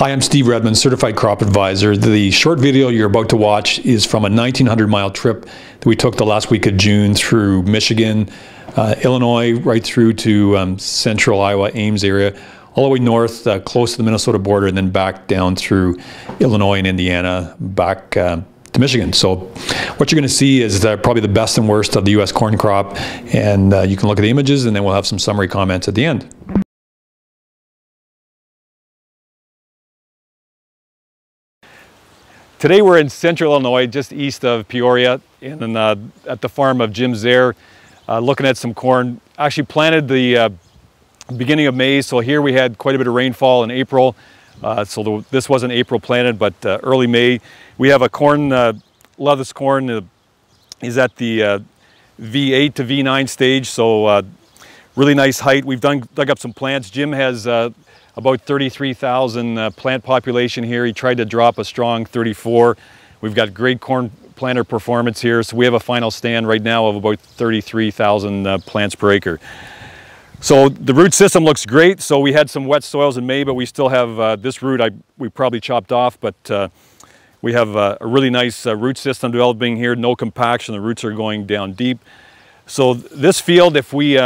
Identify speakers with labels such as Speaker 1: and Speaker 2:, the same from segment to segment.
Speaker 1: Hi, I'm Steve Redmond, Certified Crop Advisor. The short video you're about to watch is from a 1900 mile trip that we took the last week of June through Michigan, uh, Illinois, right through to um, central Iowa, Ames area, all the way north, uh, close to the Minnesota border, and then back down through Illinois and Indiana, back uh, to Michigan. So what you're going to see is uh, probably the best and worst of the U.S. corn crop, and uh, you can look at the images, and then we'll have some summary comments at the end. Today we're in central Illinois, just east of Peoria, in, uh, at the farm of Jim Zare, uh, looking at some corn. Actually planted the uh, beginning of May, so here we had quite a bit of rainfall in April. Uh, so the, this wasn't April planted, but uh, early May. We have a corn, uh, this corn is at the V8 to V9 stage, so really nice height. We've done, dug up some plants. Jim has about 33,000 uh, plant population here. He tried to drop a strong 34. We've got great corn planter performance here. So we have a final stand right now of about 33,000 uh, plants per acre. So the root system looks great. So we had some wet soils in May, but we still have uh, this root I, we probably chopped off, but uh, we have uh, a really nice uh, root system developing here. No compaction, the roots are going down deep. So this field, if we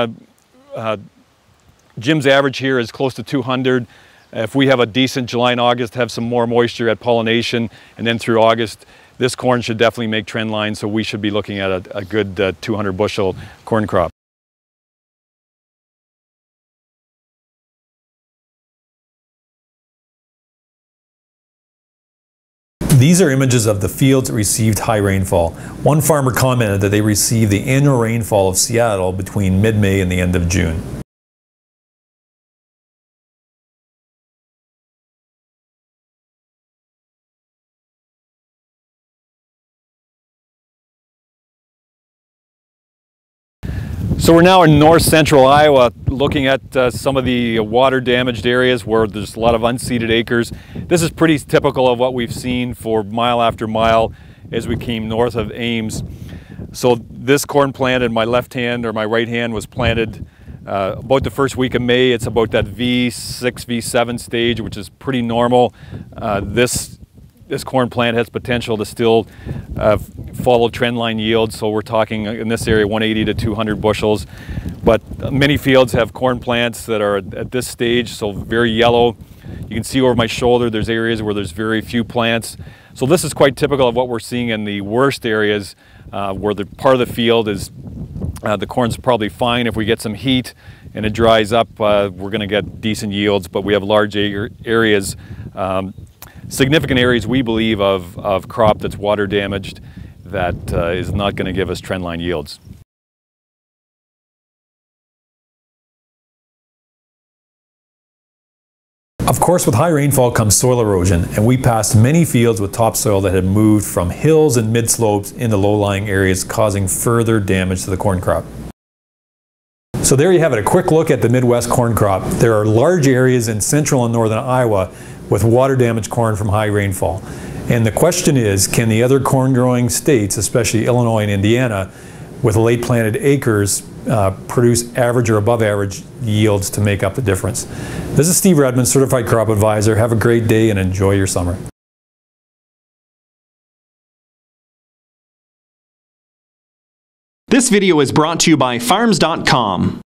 Speaker 1: Jim's average here is close to 200. If we have a decent July and August, have some more moisture at pollination, and then through August, this corn should definitely make trend lines, so we should be looking at a, a good uh, 200 bushel corn crop. These are images of the fields that received high rainfall. One farmer commented that they received the annual rainfall of Seattle between mid-May and the end of June. So we're now in north central Iowa looking at uh, some of the water damaged areas where there's a lot of unseeded acres. This is pretty typical of what we've seen for mile after mile as we came north of Ames. So this corn plant in my left hand or my right hand was planted uh, about the first week of May. It's about that V6, V7 stage, which is pretty normal. Uh, this this corn plant has potential to still uh, follow trendline yields. So we're talking in this area 180 to 200 bushels. But many fields have corn plants that are at this stage, so very yellow. You can see over my shoulder there's areas where there's very few plants. So this is quite typical of what we're seeing in the worst areas uh, where the part of the field is uh, the corn's probably fine if we get some heat and it dries up uh, we're going to get decent yields but we have large areas um, significant areas we believe of, of crop that's water damaged that uh, is not going to give us trendline yields. Of course, with high rainfall comes soil erosion, and we passed many fields with topsoil that had moved from hills and mid-slopes into low-lying areas, causing further damage to the corn crop. So there you have it, a quick look at the Midwest corn crop. There are large areas in central and northern Iowa with water damaged corn from high rainfall. And the question is, can the other corn growing states, especially Illinois and Indiana, with late planted acres, uh, produce average or above average yields to make up the difference? This is Steve Redmond, Certified Crop Advisor. Have a great day and enjoy your summer.
Speaker 2: This video is brought to you by Farms.com.